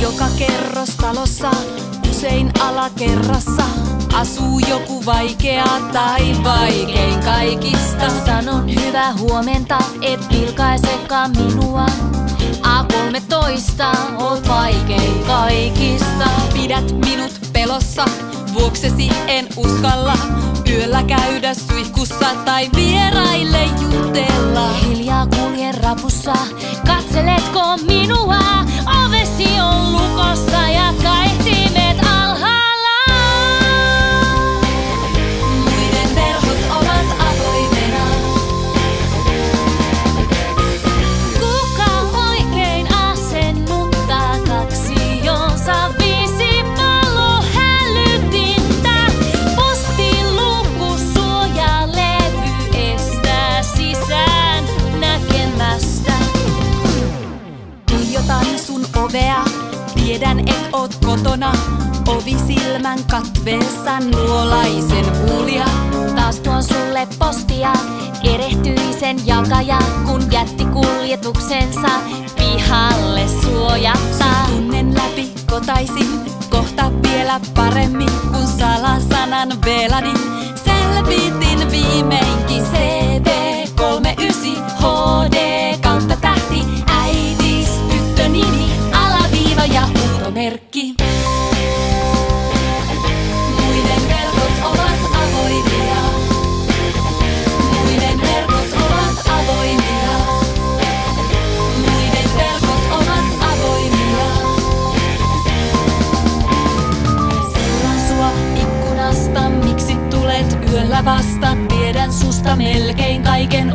Joka kerrostalossa, usein alakerrassa, asuu joku vaikea tai vaikein kaikista. Sanon hyvää huomenta, et pilkaisekaan minua. A13, oot vaikein kaikista. Pidät minut pelossa, vuoksesi en uskalla yöllä käydä suihkussa tai vieraille jutella. bagunçar. Oot kotona. Ovi silmän katveessa nuolaisen huulia. Taas tuon sulle postia, erehtyi sen jakaja, kun jätti kuljetuksensa pihalle suojattaa. Tunnen läpi kotaisin, kohta vielä paremmin kuin salasanan veladin. Huutomerkki. Muiden verkot ovat avoimia. Muiden verkot ovat avoimia. Muiden verkot ovat avoimia. Seuraan sua ikkunasta, miksi tulet yöllä vasta? Tiedän susta melkein kaiken,